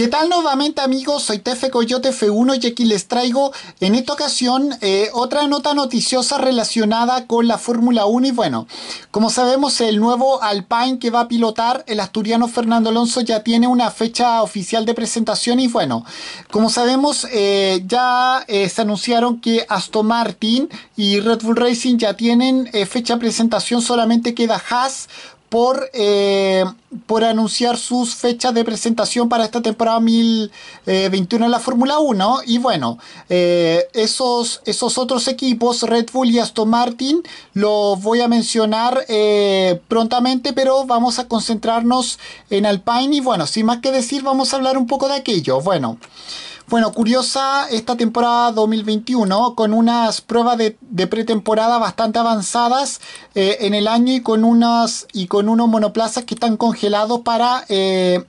¿Qué tal nuevamente amigos? Soy Tefe Coyote F1 y aquí les traigo en esta ocasión eh, otra nota noticiosa relacionada con la Fórmula 1 y bueno, como sabemos el nuevo Alpine que va a pilotar el asturiano Fernando Alonso ya tiene una fecha oficial de presentación. Y bueno, como sabemos eh, ya eh, se anunciaron que Aston Martin y Red Bull Racing ya tienen fecha de presentación, solamente queda Haas por, eh, por anunciar sus fechas de presentación para esta temporada 2021 en la Fórmula 1. Y bueno, eh, esos, esos otros equipos, Red Bull y Aston Martin, los voy a mencionar eh, prontamente, pero vamos a concentrarnos en Alpine. Y bueno, sin más que decir, vamos a hablar un poco de aquello. Bueno. Bueno, curiosa esta temporada 2021 con unas pruebas de, pretemporada bastante avanzadas eh, en el año y con, unas, y con unos monoplazas que están congelados para, eh,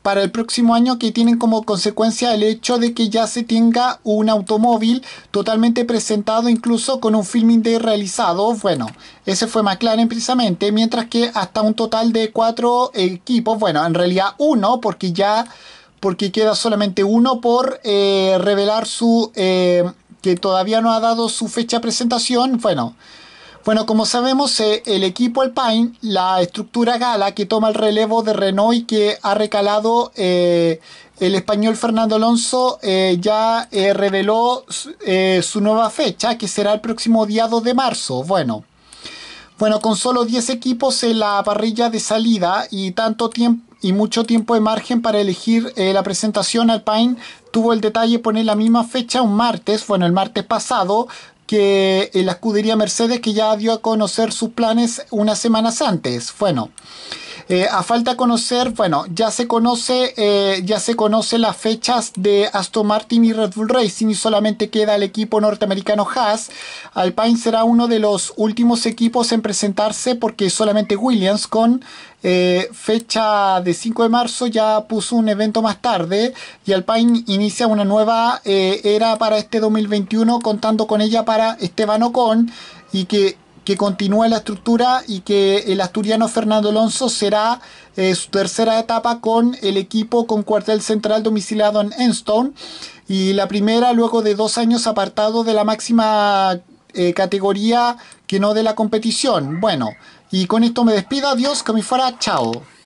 para el próximo año que tienen como consecuencia el hecho de que ya se tenga un automóvil totalmente presentado incluso con un filming de realizado. Bueno, ese fue McLaren precisamente, mientras que hasta un total de cuatro equipos, bueno, en realidad uno porque ya porque queda solamente uno por eh, revelar su eh, que todavía no ha dado su fecha de presentación. Bueno, bueno, como sabemos, eh, el equipo Alpine, la estructura Gala que toma el relevo de Renault y que ha recalado el español Fernando Alonso, ya reveló su nueva fecha, que será el próximo día 2 de marzo. Bueno. Bueno, con solo 10 equipos en la parrilla de salida y tanto tiempo y mucho tiempo de margen para elegir eh, la presentación, Alpine tuvo el detalle de poner la misma fecha un martes, bueno, el martes pasado, que la escudería Mercedes que ya dio a conocer sus planes unas semanas antes. Bueno, eh, a falta conocer, bueno, ya se conoce, eh, ya se conoce las fechas de Aston Martin y Red Bull Racing y solamente queda el equipo norteamericano Haas. Alpine será uno de los últimos equipos en presentarse porque solamente Williams con eh, fecha de 5 de marzo ya puso un evento más tarde y Alpine inicia una nueva era para este 2021 contando con ella para Esteban Ocon y que que continúe la estructura y que el asturiano Fernando Alonso será eh, su tercera etapa con el equipo con cuartel central domiciliado en Enstone y la primera luego de dos años apartado de la máxima eh, categoría que no de la competición. Bueno, y con esto me despido, adiós, que me fuera, chao.